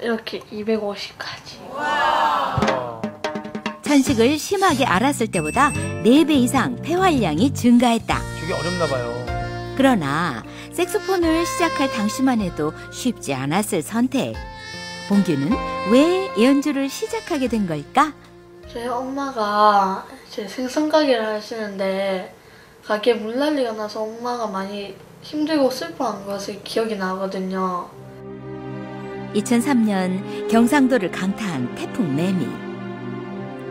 이렇게 250까지. 천식을 심하게 알았을 때보다 4배 이상 폐활량이 증가했다. 되게 어렵나 봐요. 그러나 색소폰을 시작할 당시만 해도 쉽지 않았을 선택. 봉규는 왜 연주를 시작하게 된 걸까? 저희 엄마가 제 생선 가게를 하시는데 가게 문 난리가 나서 엄마가 많이 힘들고 슬퍼한 것을 기억이 나거든요. 2003년 경상도를 강타한 태풍 매미.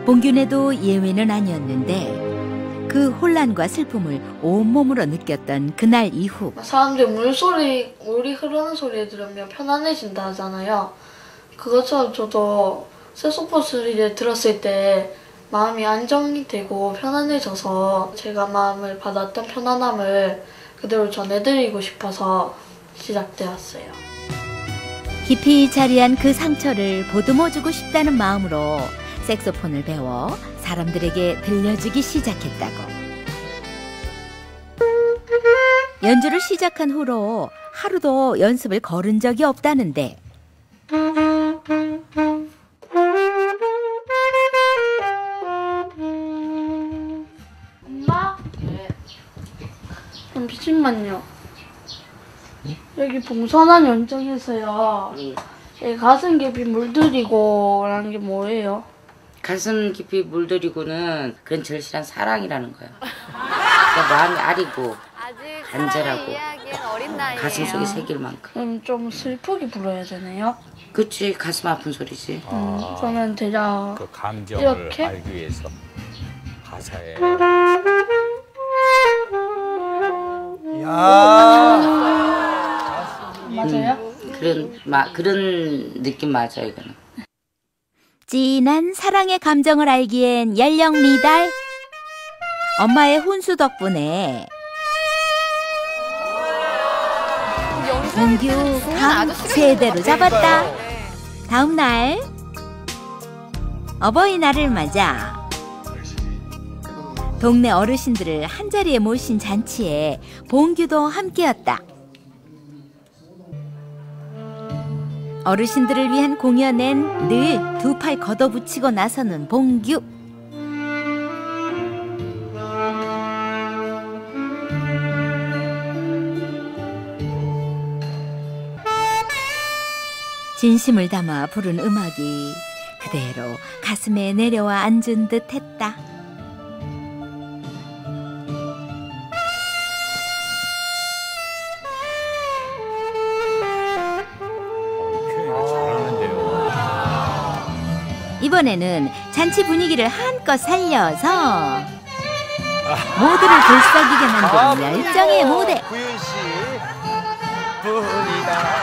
봉균에도 예외는 아니었는데 그 혼란과 슬픔을 온몸으로 느꼈던 그날 이후 사람들이 물소리, 물이 흐르는 소리 들으면 편안해진다 하잖아요. 그것처럼 저도 세소폰 소리를 들었을 때 마음이 안정이 되고 편안해져서 제가 마음을 받았던 편안함을 그대로 전해드리고 싶어서 시작되었어요. 깊이 자리한 그 상처를 보듬어주고 싶다는 마음으로 색소폰을 배워 사람들에게 들려주기 시작했다고. 연주를 시작한 후로 하루도 연습을 거른 적이 없다는데 엄마? 네. 잠시만요. 여기 봉선한 연정에서요. 이 가슴 깊이 물들이고 라는 게 뭐예요? 가슴 깊이 물들이고는 그런 절실한 사랑이라는 거야. 그러니까 마음이 아리고 간절하고 가슴 속에 새길 만큼. 그럼 좀 슬프게 불러야 되나요? 그치 가슴 아픈 소리지. 음, 저는 대략 그 감정을 이렇게? 알기 위해서 가사에. 맞아요? 그런 마 그런 느낌 맞아 이거는. 진한 사랑의 감정을 알기엔 연령 미달. 엄마의 혼수 덕분에 은규 감 제대로 잡았다. 다음 날 어버이날을 맞아 동네 어르신들을 한 자리에 모신 잔치에 봉규도 함께였다. 어르신들을 위한 공연엔 늘 두 팔 걷어붙이고 나서는 봉규. 진심을 담아 부른 음악이 그대로 가슴에 내려와 앉은 듯 했다. 이번에는 잔치 분위기를 한껏 살려서 모두를 들썩이게 만드는 열정의 무대. 구윤 씨. 뿐이다.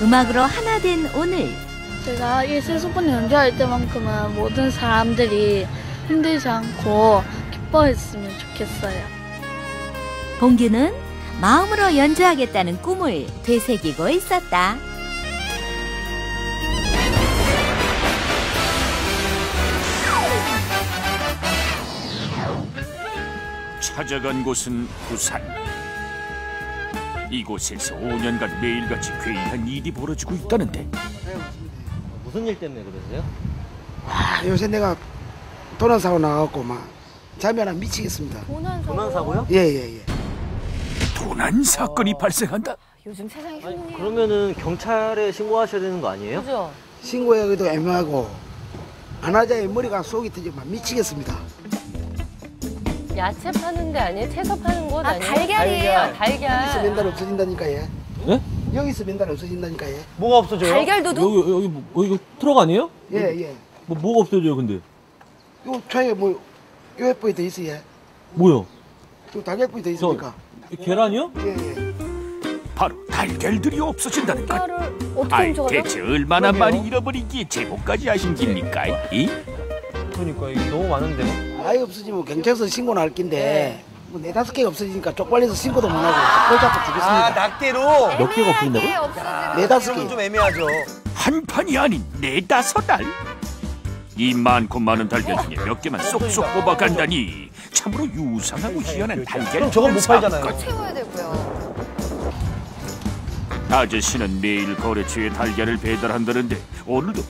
음악으로 하나 된 오늘 제가 이 세소폰 연주할 때만큼은 모든 사람들이 힘들지 않고 기뻐했으면 좋겠어요. 봉규는 마음으로 연주하겠다는 꿈을 되새기고 있었다. 찾아간 곳은 부산. 이곳에서 5년간 매일같이 괴이한 일이 벌어지고 있다는데 무슨 일 때문에 그러세요? 아, 요새 내가 도난 사고 나갖고 막 잠이 안 미치겠습니다. 도난 사고요? 예 예 예. 도난 사건이 발생한다. 요즘 세상이 흉흉해요. 그러면은 경찰에 신고하셔야 되는 거 아니에요? 그죠? 신고하기도 애매하고 안 하자에 머리가 속이 터지고 막 미치겠습니다. 야채 파는 데 아니에요? 채소 파는 곳 아, 아니에요? 달걀이에요. 아, 여기서 달걀. 맨날 없어진다니까 얘. 네? 여기서 맨날 없어진다니까 얘. 뭐가 없어져요? 달걀도둑? 여기 여기 뭐, 어, 이거 트럭 아니에요? 예 예. 뭐 뭐가 없어져요 근데? 요 차에 뭐 요액보이 더 있어 얘. 뭐요? 요 달걀보이 더 있으니까. 계란이요? 예 예. 바로 달걀들이 없어진다는 것. 아이? 대체 얼마나 그러게요. 많이 잃어버리기에 제보까지 하신 겁니까? 이? 그러니까 이게 너무 많은데. 아예 없어지면 경찰서 신고는 할 낀데 뭐 네 다섯 개가 없어지니까 쪽팔려서 신고도 못 하고 그걸 잡고 죽였습니다. 낱개로 몇 개가 없어진다고? 없어지는 네다섯 개. 애매하죠. 한 판이 아닌 네 다섯 알. 이 많고 많은 달걀 중에 몇 개만 쏙쏙 뽑아간다니 참으로 유상하고 희한한 달걀 그럼 저건 못. 팔잖아요. 채워야 되고요. 아저씨는 매일 거래처에 달걀을 배달한다는데 오늘도